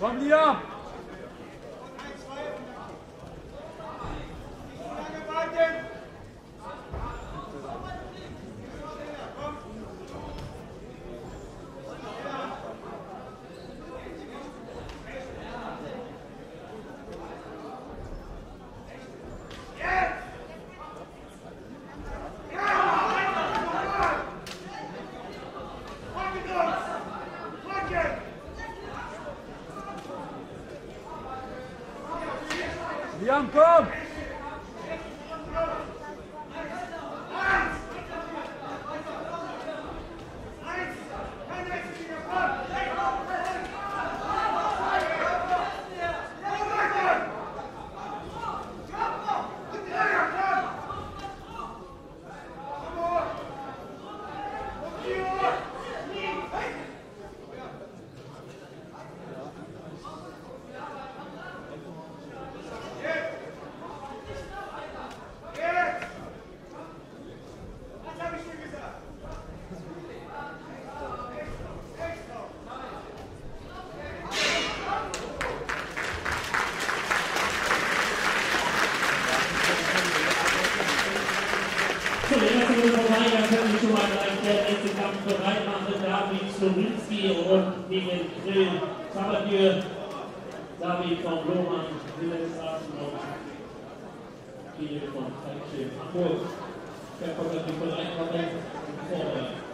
Komm, Liam! Liam, nächste Kampf bereit machen. David Slowinski und gegen Grill Sabatier. David von Lohmann, Wilhelmshaven und Kiel von Feldchen Hamburg. Der kommt natürlich von Einkommen vorne.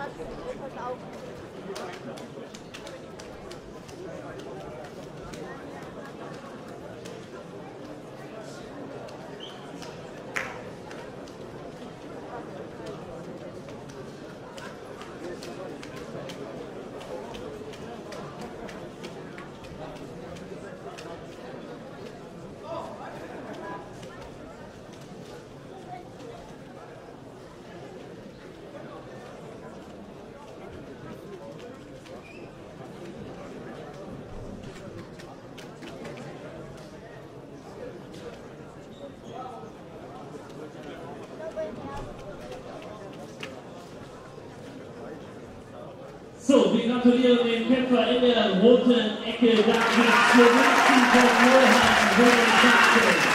was, was auch. Gratuliere den Kämpfer in der roten Ecke, David Slowinski von Johann Wolfgang.